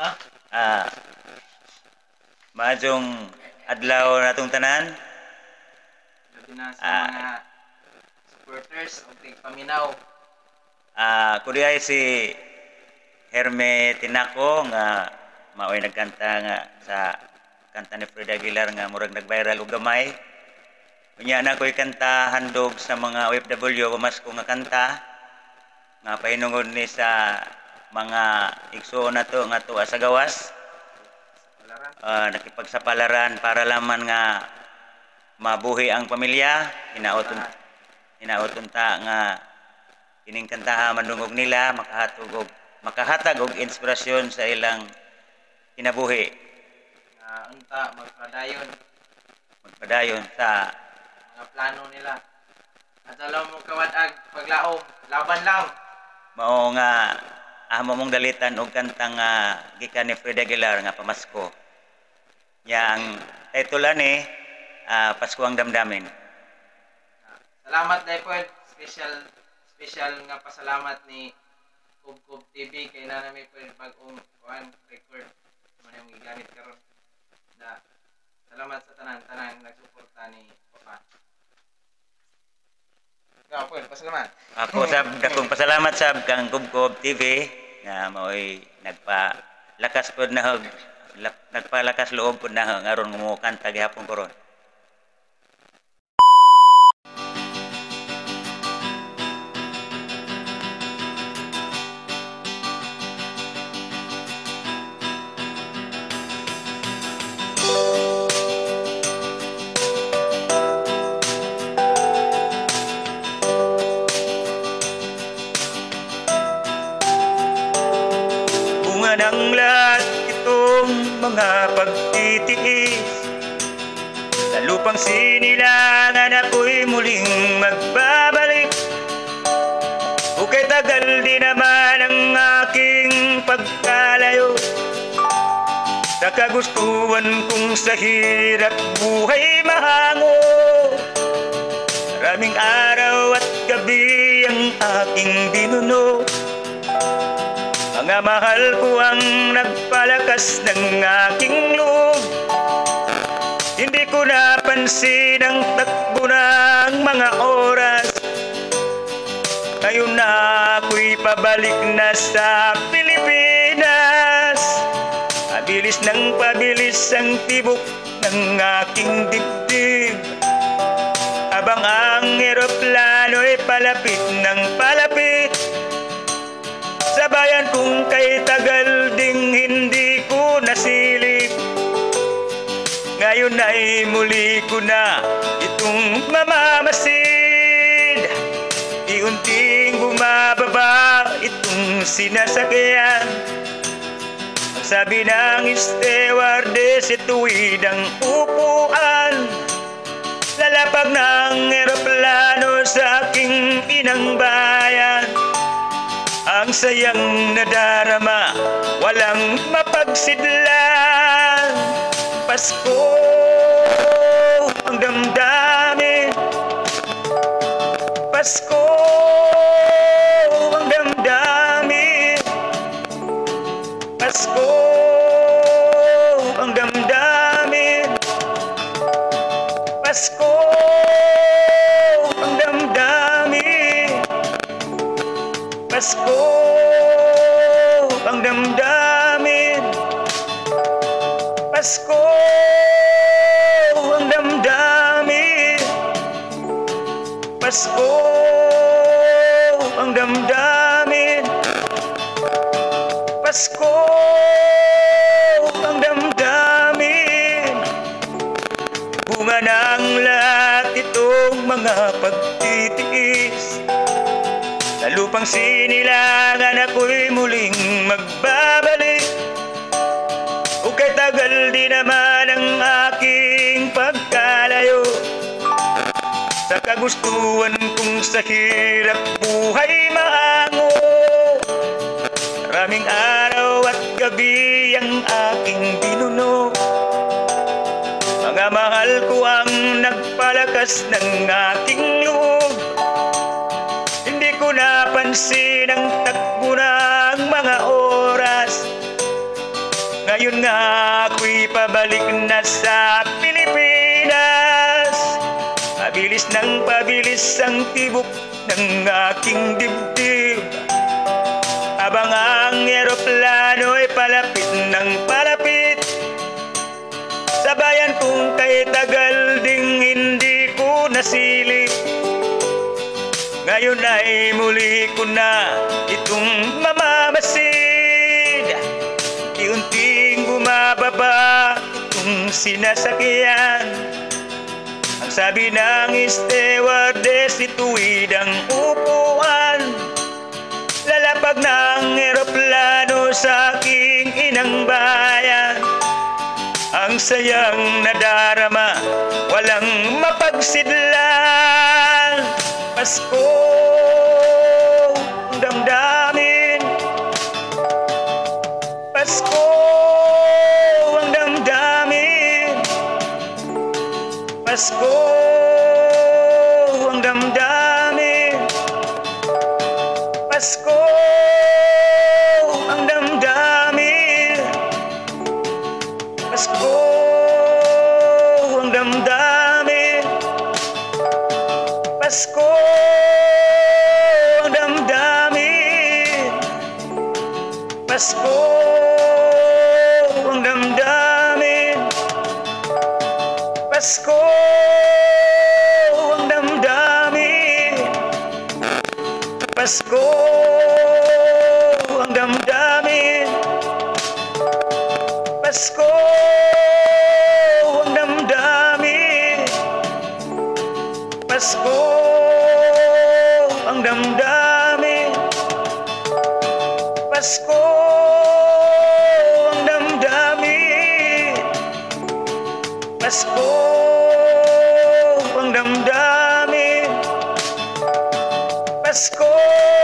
Ah, Ah, maadjong adlaw natong tanan. labi na sa Ah. mga supporters o tigpaminaw. Ah, kudi ay si Herme Tinako nga maoy nagkanta nga sa kanta ni Fred Aguilar nga murag nag-viral og gamay. Unya na ko'y kanta handog sa mga OFW mas ko nga kanta nga pahinungod ni sa mga igsuon nato nga tuwa sa gawas. Ah, nakipagsapalaran para laman nga mabuhi ang pamilya hinaoton hinaoton ta nga kining kantaha mandungog nila makahatog og makahatag og inspirasyon sa ilang kinabuhi Nga unta, magpadayon. magpadayon sa Mga plano nila. At alam mo kawadag, paglaom, laban lang. mao nga amo mong dalitan og kanta nga gikan ni Fred Aguilar nga pamasko nya ang title ni ah, Pasko ang damdamin Salamat dahil po. Special, special nga pasalamat ni Kubkub TV kay na namin po bagong kuhan, record. Ano yung gigamit karon. Da, salamat sa tanan-tanan nagsuporta ni Papa. Nga po, pasalamat. Ako sab dakong pasalamat sab kang Kubkob TV nga maoy nagpa lakas pod na hog lak- nagpalakas loob pod na hog aron mo kanta gihapon koron. Bunga ng lahat itong mga pagtitiis. Sa lupang sinilangan ako'y muling magbabalik. O kay tagal di naman ang aking pagkalayo. Sa kagustuhan kong sa hirap buhay mahango. Maraming araw at gabi ang aking binuno mga mahal ko ang nagpalakas ng aking loob. Hindi ko napansin ang takbo ng mga oras. Ngayon na ako'y pabalik na sa Pilipinas. Pabilis ng pabilis ang tibok ng aking dibdib. Habang ang eroplano'y palapit ng palapit kung kay tagal ding hindi ko nasilip Ngayon ay muli ko na itong mamamasid. Iunting bumababa itong sinasakyan. Ang sabi ng stewardess ituwid ang upuan. Lalapag ng eroplano sa aking inang bayan ang sayang nadarama, walang mapagsidlan. Pasko ang damdamin. Pasko Pasko ang damdamin. Bunga ng lahat itong mga pagtitiis. Sa lupang sinilangan ako'y muling magbabalik. O kay tagal di naman ang aking pagkalayo Sa kagustuhan kong sa hirap buhay maango. Maraming araw gabi ang aking binuno. Mga mahal ko ang nagpalakas ng aking loob. Hindi ko napansin ang takbo ng mga oras. Ngayon nga ako'y pabalik na sa Pilipinas. Pabilis ng pabilis ang tibok ng aking dibdib. Habang ang eroplano palapit ng palapit. Sa bayan kong kay tagal ding hindi ko nasilip Ngayon ay muli ko na itong mamamasid. Iunting bumababa itong sinasakyan. Ang sabi ng stewardess ituwid ang upuan. Lalapag ng eroplano sa inang bayan. Ang sayang nadarama, walang mapagsidlan Pasko, ang Pasko, ang damdamin. Pasko, ang damdamin. Pasko, ang damdamin. Pasko, ang damdamin. Pasko, ang damdamin oras kong damdamin. Mas kong pangdamdamin Mas kong